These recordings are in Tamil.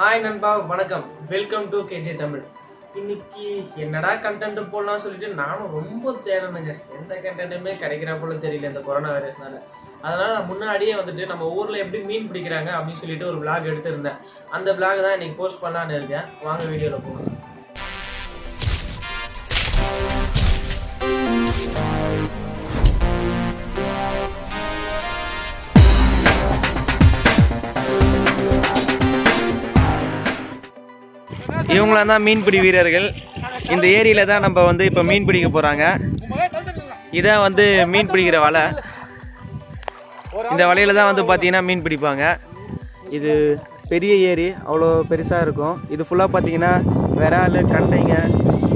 ஹாய் நண்பா. வணக்கம். வெல்கம் டு கேஜே தமிழ் இன்னைக்கு என்னடா கண்டென்ட் போடலாம் சொல்லிட்டு நானும் ரொம்ப தேடணுங்க. எந்த கண்டென்ட்டுமே கிடைக்கிறா போல தெரியல இந்த கொரோனா வைரஸ்னால அதனால நான் முன்னாடியே வந்துட்டு நம்ம ஊர்ல எப்படி மீன் பிடிக்கிறாங்க அப்படின்னு சொல்லிட்டு ஒரு விளாக் எடுத்திருந்தேன். அந்த விளாக் தான் இன்னைக்கு போஸ்ட் பண்ணலான்னு இருக்கேன். வாங்க வீடியோல போகலாம். இவங்களாம் தான் மீன்பிடி வீரர்கள். இந்த ஏரியில தான் நம்ம வந்து இப்போ மீன் பிடிக்க போகிறாங்க இதான் வந்து மீன் பிடிக்கிற வலை. இந்த வலையில் தான் வந்து பார்த்தீங்கன்னா மீன் பிடிப்பாங்க. இது பெரிய ஏரி அவ்வளோ பெருசாக இருக்கும். இது ஃபுல்லாக பார்த்தீங்கன்னா விரால் கண்டைங்க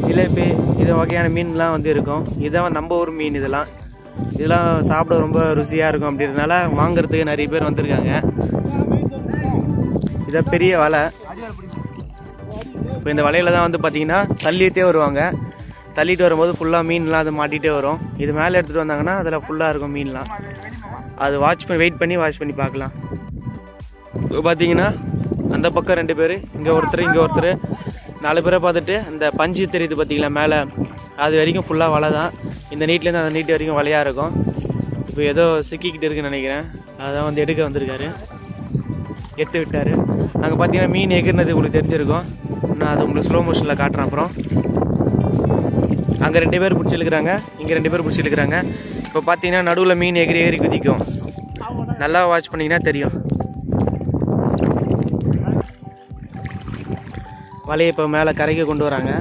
ஜிலேபி இது வகையான மீன்லாம் வந்து இருக்கும். இதான் நம்ம ஊர் மீன் இதெல்லாம். இதெல்லாம் சாப்பிட ரொம்ப ருசியாக இருக்கும் அப்படின்றதுனால வாங்குறதுக்கு நிறைய பேர் வந்திருக்காங்க. இதான் பெரிய வலை. இப்போ இந்த வலையில தான் வந்து பார்த்தீங்கன்னா தள்ளிகிட்டே வருவாங்க. தள்ளிட்டு வரும்போது ஃபுல்லாக மீன்லாம் அது மாட்டிகிட்டே வரும். இது மேலே எடுத்துகிட்டு வந்தாங்கன்னா அதில் ஃபுல்லாக இருக்கும் மீன்லாம். அது வாட்ச் பண்ணி வெயிட் பண்ணி வாட்ச் பண்ணி பார்க்கலாம். இப்போ பார்த்தீங்கன்னா அந்த பக்கம் ரெண்டு பேர் இங்கே ஒருத்தர் இங்கே ஒருத்தர். நாலு பேரை பார்த்துட்டு அந்த பஞ்சு தெரியுது பார்த்தீங்களா மேலே? அது வரைக்கும் ஃபுல்லாக வலை தான். இந்த நீட்லேருந்து அந்த நீட்டு வரைக்கும் வலையாக இருக்கும். இப்போ ஏதோ சிக்கிக்கிட்டு இருக்குன்னு நினைக்கிறேன். அதான் வந்து எடுக்க வந்திருக்காரு. எடுத்து விட்டார். அங்கே பார்த்தீங்கன்னா மீன் எகிர்னது உங்களுக்கு தெரிஞ்சிருக்கும். நான் அது உங்களுக்கு ஸ்லோ மோஷனில் காட்டுறேன் அப்புறம். அங்கே ரெண்டு பேர் பிடிச்சிருக்கிறாங்க இங்கே ரெண்டு பேர் பிடிச்சிருக்கிறாங்க இப்போ பார்த்தீங்கன்னா நடுவில் மீன் எகிரி எகிரி குதிக்கும். நல்லா வாட்ச் பண்ணிங்கன்னா தெரியும். வலையை இப்போ மேலே கரைக்கு கொண்டு வராங்க.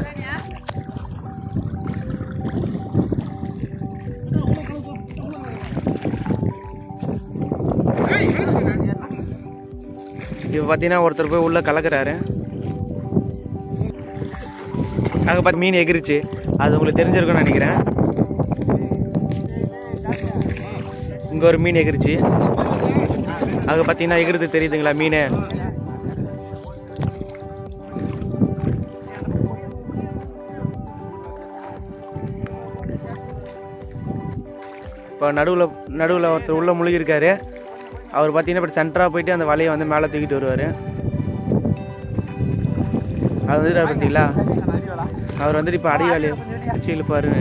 இப்போ பார்த்தீங்கன்னா ஒருத்தர் போய் உள்ளே கலக்கிறாரு. அங்கே பார்த்து மீன் எகிரிச்சு. அது உங்களுக்கு தெரிஞ்சிருக்கும்னு நினைக்கிறேன். இங்கே ஒரு மீன் எகிரிச்சு. அங்கே பார்த்தீங்கன்னா எகிருது தெரியுதுங்களா மீன்? இப்போ நடுவில் நடுவில் ஒருத்தர் உள்ளே முழுகிருக்காரு. அவர் பார்த்தீங்கன்னா இப்படி சென்டராக போயிட்டு அந்த வலையை வந்து மேலே தூக்கிட்டு வருவார். அது வந்துட்டு பார்த்தீங்களா அவர் வந்துட்டு இப்போ அடி வலையை வச்சு இழுப்பாரு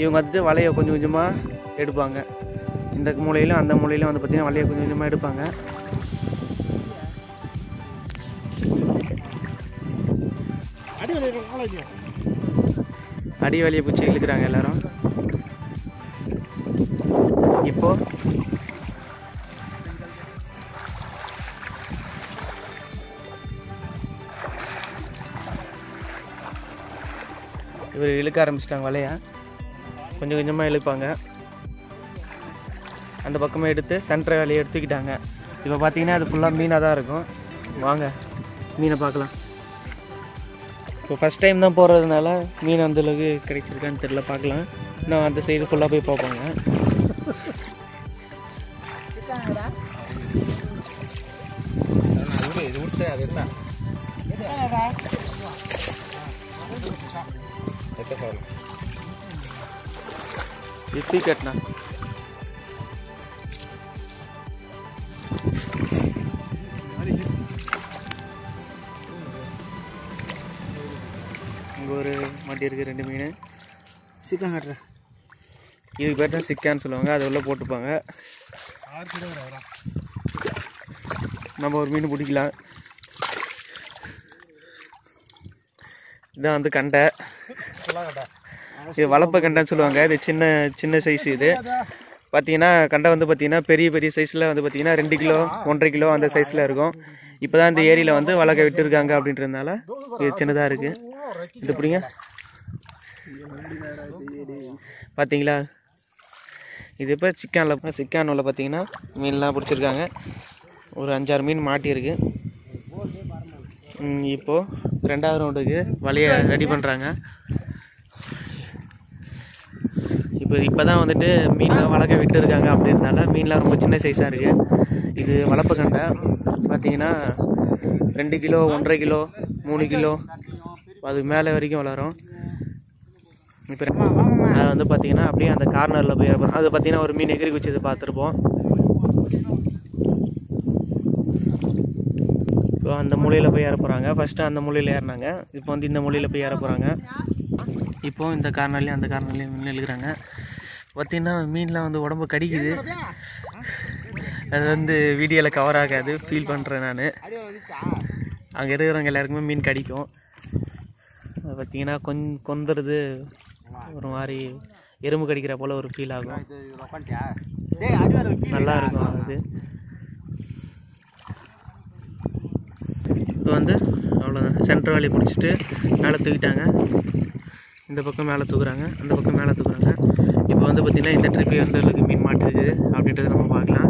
இவங்க வந்து வலையை கொஞ்சம் கொஞ்சமாக எடுப்பாங்க. இந்த மூலையிலும் அந்த மூலையிலும் வந்து பார்த்தீங்கன்னா வலையை கொஞ்சம் கொஞ்சமாக எடுப்பாங்க. அடி வலையை பிடிச்சி இழுக்கிறாங்க எல்லாரும். இப்போ இவர் இழுக்க ஆரம்பிச்சிட்டாங்க வலையை. கொஞ்சம் கொஞ்சமாக இழுப்பாங்க. அந்த பக்கமாக எடுத்து சென்டர் வேலையை எடுத்துக்கிட்டாங்க. இப்போ பார்த்தீங்கன்னா அது ஃபுல்லாக மீனாக தான் இருக்கும். வாங்க மீனை பார்க்கலாம். இப்போ ஃபஸ்ட் டைம் தான் போகிறதுனால மீன் அந்த அளவுக்கு கிடைச்சிருக்கான்னு தெரியல பார்க்கலாம். நான் அந்த சைடு ஃபுல்லாக போய் பார்ப்போங்க. கட்டினா இங்கே ஒரு மாட்டி இருக்குது ரெண்டு மீன். சிக்கன் கட்டுறேன் இதுக்கு பேர் தான் சிக்கான்னு சொல்லுவாங்க அது உள்ள போட்டுப்பாங்க. நம்ம ஒரு மீன் பிடிக்கலாம். இதான் வந்து கண்டை. இது வளர்ப்ப கண்டைன்னு சொல்லுவாங்க. இது சின்ன சின்ன சைஸ் இது. பார்த்தீங்கன்னா கண்டை வந்து பார்த்தீங்கன்னா பெரிய பெரிய சைஸில் வந்து பார்த்தீங்கன்னா ரெண்டு கிலோ ஒன்றரை கிலோ அந்த சைஸில் இருக்கும். இப்போ தான் இந்த ஏரியில் வந்து வளர்க்க விட்டுருக்காங்க அப்படின்றதுனால இது சின்னதாக இருக்குது இது எப்படிங்க பார்த்தீங்களா இது இப்போ சிக்கானில் உள்ள பார்த்தீங்கன்னா மீன்லாம் பிடிச்சிருக்காங்க. ஒரு அஞ்சாறு மீன் மாட்டியிருக்கு. இப்போது ரெண்டாவது ரவுண்டுக்கு வலையை ரெடி பண்ணுறாங்க இப்போ இப்போ தான் வந்துட்டு மீன்லாம் வளர்க்க விட்டுருக்காங்க அப்படின்றனால மீன்லாம் ரொம்ப சின்ன சைஸாக இருக்குது இது வளர்ப்பு கண்டை பார்த்தீங்கன்னா ரெண்டு கிலோ ஒன்றரை கிலோ மூணு கிலோ அது மேலே வரைக்கும் வளரும். இப்போ அது வந்து பார்த்தீங்கன்னா அப்படியே அந்த கார்னரில் போய் அது பார்த்தீங்கன்னா ஒரு மீன் எகிரி குச்சி பார்த்துருப்போம். இப்போ அந்த மூலையில் போய் ஏற போகிறாங்க ஃபஸ்ட்டு அந்த மூலையில் ஏறினாங்க. இப்போ வந்து இந்த மூலையில் போய் ஏற போகிறாங்க இப்போ இந்த கார்னர்லேயும் அந்த கார்னர்லேயும் மீன் இழுக்கிறாங்க பார்த்தீங்கன்னா மீன்லாம் வந்து உடம்பு கடிக்குது. அது வந்து வீடியோவில் கவர் ஆகாது. ஃபீல் பண்ணுறேன் நான். அங்கே இருக்கிறவங்க எல்லாருக்குமே மீன் கடிக்கும். அது பார்த்தீங்கன்னா கொஞ் கொந்துறது ஒரு மாதிரி எறும்பு கடிக்கிற போல் ஒரு ஃபீல் ஆகும். நல்லா இருக்கும் அது. இப்போ வந்து அவ்வளோதான் சென்ட்ரு வேலையை பிடிச்சிட்டு மேலே தூக்கிட்டாங்க. இந்த பக்கம் மேலே தூக்குறாங்க அந்த பக்கம் மேலே தூக்குறாங்க. இப்போ வந்து பார்த்திங்கன்னா இந்த ட்ரிப்பே வந்து அளவுக்கு மீன் மாட்டிருக்கு அப்படின்றத நம்ம பார்க்கலாம்.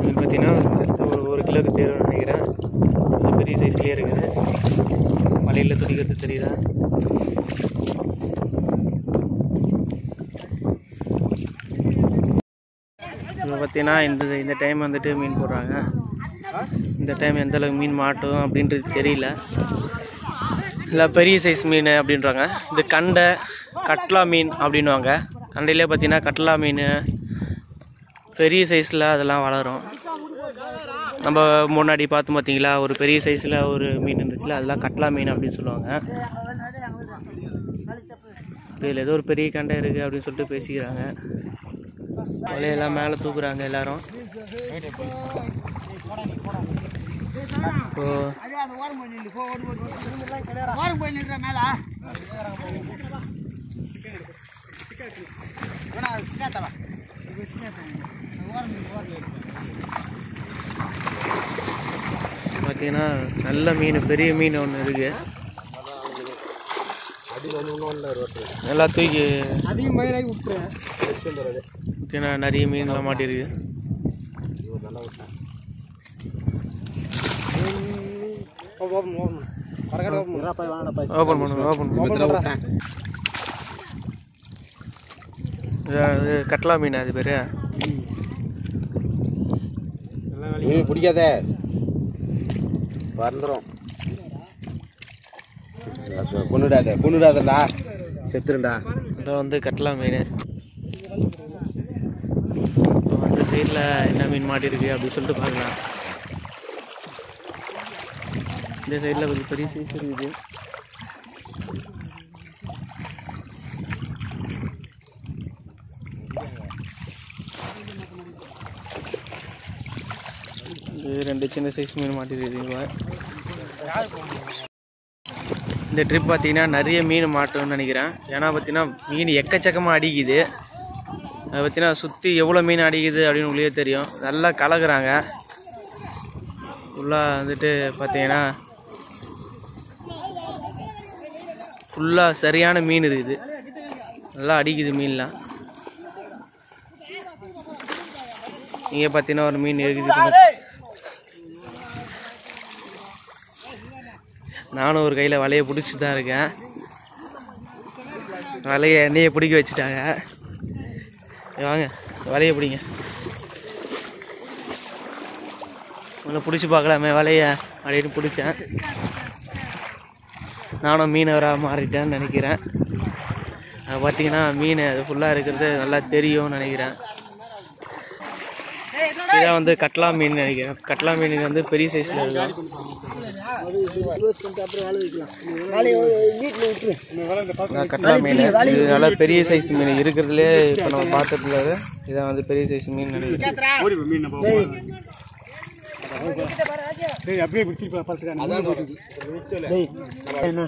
மீன் பார்த்தீங்கன்னா ஒரு ஒரு கிலோக்கு தேர்வு நினைக்கிறேன். பெரிய சைஸ்லேயே இருக்குது. மலையில் துடிக்கிறது தெரியுதா? இப்போ பார்த்தீங்கன்னா இந்த இந்த டைம் வந்துட்டு மீன் போடுறாங்க. இந்த டைம் எந்த அளவுக்கு மீன் மாட்டும் அப்படின்றது தெரியல. இல்லை பெரிய சைஸ் மீன் அப்படின்றாங்க. இது கண்டை கட்லா மீன் அப்படின்வாங்க கண்டையிலே பார்த்தீங்கன்னா கட்லா மீன் பெரிய சைஸில் அதெல்லாம் வளரும். நம்ம முன்னாடி பார்த்து பார்த்தீங்களா ஒரு பெரிய சைஸில் ஒரு மீன் இருந்துச்சுல அதெல்லாம் கட்லா மீன் அப்படின்னு சொல்லுவாங்க. இதில் ஏதோ ஒரு பெரிய கண்டை இருக்குது அப்படின்னு சொல்லிட்டு பேசிக்கிறாங்க. வலையெல்லாம் மேலே தூக்குறாங்க எல்லோரும். பார்த்தீங்கன்னா நல்ல மீன் பெரிய மீன் ஒன்று இருக்கு. நல்லா தூக்கி அதிகம் மயிலாகி விட்டுறேன் பார்த்தீங்கன்னா நிறைய மீன்லாம் மாட்டிருக்கு. ஓப்பன் ஓப்பன் கரெக்டாக ஓப்பன் இது கட்லா மீன் அது பேர் ஏய் பிடிக்காத வந்துடும் கொண்டுடாத கொண்டுடாதடா செத்துருண்டா இதை வந்து கட்லா மீன் இப்போ அந்த சைடில் என்ன மீன் மாட்டிருக்கு அப்படின்னு சொல்லிட்டு பார்க்கலாம் இந்த சைடில் கொஞ்சம் பெரிய சைஸ் இருக்குது இது ரெண்டு சின்ன சைஸ் மீன் மாட்டிருக்குதுங்க இந்த ட்ரிப் பார்த்தீங்கன்னா நிறைய மீன் மாட்டோம்னு நினைக்கிறேன். ஏன்னா பார்த்தீங்கன்னா மீன் எக்கச்சக்கமாக அடிக்குது. அதை பார்த்தீங்கன்னா சுற்றி எவ்வளோ மீன் அடிக்குது அப்படின்னு உங்களுக்கே தெரியும். நல்லா கலக்குறாங்க. ஃபுல்லாக வந்துட்டு பார்த்தீங்கன்னா ஃபுல்லாக சரியான மீன் இருக்குது. நல்லா அடிக்குது மீன்லாம். இங்கே பார்த்தீங்கன்னா ஒரு மீன் இருக்குது. நானும் ஒரு கையில் வலையை பிடிச்சி தான் இருக்கேன். வலையை எண்ணெயை பிடிக்க வச்சுட்டாங்க. வாங்க வலையை பிடிங்க. உங்களை பிடிச்சி பார்க்கலாமே வலையை அப்படின்னு பிடிச்சேன். நானும் மீனவராக மாறிட்டேன்னு நினைக்கிறேன். அது பார்த்தீங்கன்னா மீன் அது ஃபுல்லாக இருக்கிறது நல்லா தெரியும்னு நினைக்கிறேன். இதான் வந்து கட்லா மீன் நினைக்கிறேன். கட்லா மீனுக்கு வந்து பெரிய சைஸில் இருக்கும் கட்லா மீன். இது நல்லா பெரிய. சைஸ் மீன். இருக்கிறதுலே இப்போ நம்ம பார்த்துட்டு இதான் வந்து பெரிய சைஸ் மீன் நினைக்கிறேன்.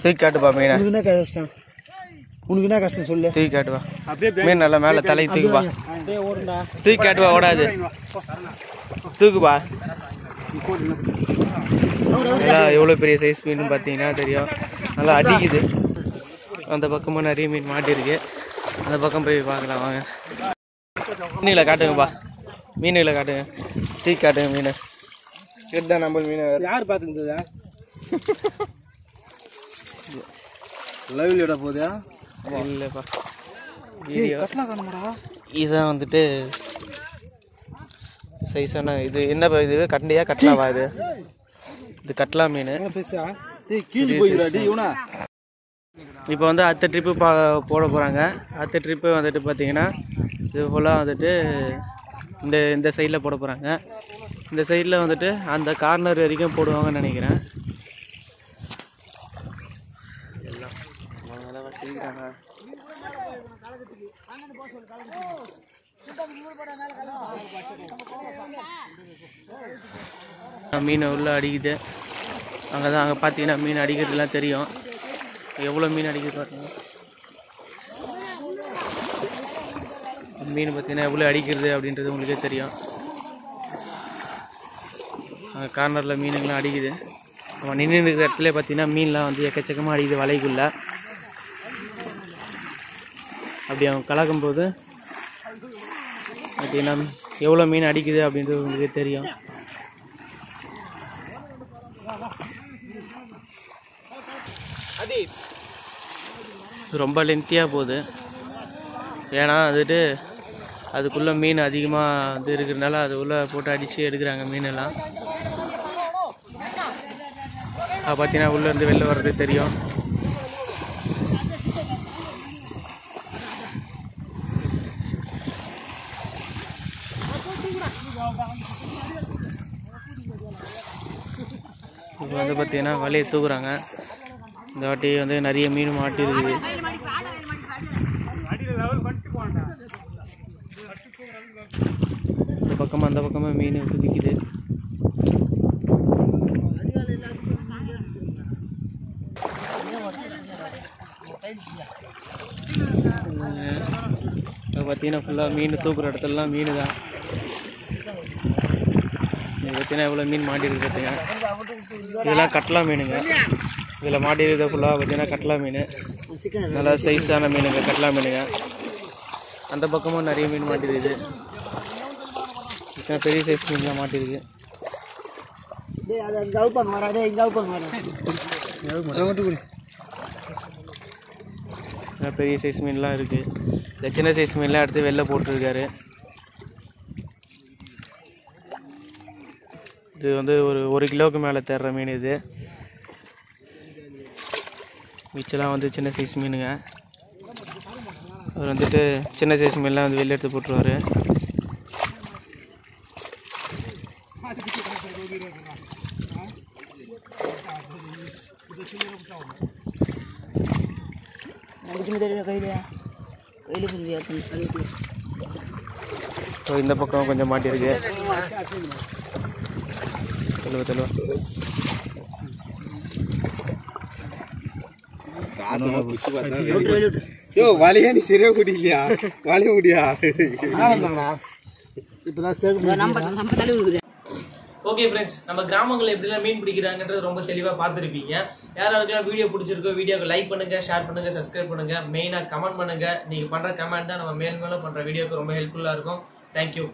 தூக்கி காட்டுப்பா மீனை. என்ன கஷ்டம்? உனக்கு என்ன கஷ்டம் சொல்லு. தூக்கி காட்டுவா மீன் நல்லா மேலே தலை தூக்குப்பா தூக்கி காட்டுவா ஓடாது. தூக்குப்பா நல்லா எவ்வளோ பெரிய சைஸ் மீன் பார்த்தீங்கன்னா தெரியும். நல்லா அடிக்குது. அந்த பக்கமும் நிறைய மீன் மாட்டிருக்கு அந்த பக்கம் போய் பார்க்கலாம் வாங்க. மீன்களை காட்டுங்கப்பா மீன்களை காட்டுங்க. தூக்கி காட்டுங்க மீன். கேட்டா நம்ம மீன் யார் பார்த்துருந்ததா லைவ்ல போதா இல்லைப்பா. கட்லா காணுமாடா? இதான் வந்துட்டு சைஸான இது. என்ன இது? கட்லையா கட்லாவா இது? இது கட்லா மீன். பேசா டேய் கீழே போயிடா டேய் இவனா? இப்போ வந்து அடுத்த ட்ரிப்பு பா போட போகிறாங்க அடுத்த ட்ரிப்பு வந்துட்டு பார்த்தீங்கன்னா இது ஃபுல்லாக வந்துட்டு இந்த இந்த சைடில் போட போகிறாங்க இந்த சைடில் வந்துட்டு அந்த கார்னர் வரைக்கும் போடுவாங்கன்னு நினைக்கிறேன். எல்லாம் செய்கிறாங்க மீன் உள்ள அடிக்குது. அங்கே தான் அங்கே பார்த்தீங்கன்னா மீன் அடிக்கிறதுலாம் தெரியும். எவ்வளோ மீன் அடிக்கிறது பாருங்க. மீன் பார்த்தீங்கன்னா எவ்வளோ அடிக்கிறது அப்படின்றது உங்களுக்கே தெரியும். கார்னரில் மீனுங்களாம் அடிக்குது. நம்ம நின்று இருக்கிற இடத்துல பார்த்தீங்கன்னா மீன்லாம் வந்து எக்கச்சக்கமாக அடிக்குது வலைக்குள்ளே. அப்படி அவங்க கலக்கும் போது பார்த்தீங்கன்னா எவ்வளோ மீன் அடிக்குது அப்படின்றது உங்களுக்கு தெரியும். ரொம்ப லென்த்தியாக போகுது. ஏன்னா வந்துட்டு அதுக்குள்ளே மீன் அதிகமாக வந்து இருக்கிறதுனால அது உள்ளே போட்டு அடித்து எடுக்கிறாங்க மீனெல்லாம். பார்த்தீங்கன்னா உள்ளேருந்து வெளில வர்றது தெரியும். இப்போ வந்து பார்த்தீங்கன்னா வலையை தூக்குறாங்க. இந்த வாட்டி வந்து நிறைய மீன் மாட்டி இருக்குது. இந்த பக்கமாக அந்த பக்கமாக மீன் குதிக்குது இப்போ பார்த்தீங்கன்னா ஃபுல்லாக மீன் தூக்குற இடத்துலலாம் மீன் தான் இது பார்த்தீங்கன்னா எவ்வளோ மீன் மாட்டிருக்கு பார்த்துங்க இதெல்லாம் கட்லா மீனுங்க. இதில் மாட்டிருக்கிறது ஃபுல்லாக பார்த்தீங்கன்னா கட்லா மீன். நல்லா சைஸான மீனுங்க கட்லா மீனுங்க. அந்த பக்கமும் நிறைய மீன் மாட்டிருக்குது. இத்தனை பெரிய சைஸ் மீன்லாம் மாட்டிருக்கு. நல்லா பெரிய சைஸ் மீன்லாம் இருக்குது இந்த சின்ன சைஸ் மீன்லாம் எடுத்து வெளில போட்டிருக்காரு. இது வந்து ஒரு ஒரு கிலோவுக்கு மேலே தேடுற மீன் இது. மிச்செல்லாம் வந்து சின்ன சைஸ் மீனுங்க. அவர் வந்துட்டு சின்ன சைஸ் மீன்லாம் வந்து வெளில எடுத்து போட்டுருவாரு. ஸோ இந்த பக்கம் கொஞ்சம் மாட்டியிருக்கு. தெளிவா தெளிவா. வலையா நீ சரியா குடிக்கலையா வலைய முடியா? ஓகே ஃப்ரெண்ட்ஸ் நம்ம கிராமங்களில் எப்படிலாம் மீன் பிடிக்கிறாங்கன்றது ரொம்ப தெளிவாக பார்த்துருப்பீங்க. யார் வீடியோ பிடிச்சிருக்கோ வீடியோக்கு லைக் பண்ணுங்கள் ஷேர் பண்ணுங்கள் சப்ஸ்கிரைப் பண்ணுங்கள் மெயினாக கமெண்ட் பண்ணுங்க. நீங்கள் பண்ணுற கமெண்ட் தான் நம்ம மேல் மேலும் பண்ணுற வீடியோக்கு ரொம்ப ஹெல்ப்ஃபுல்லாக இருக்கும். தேங்க்யூ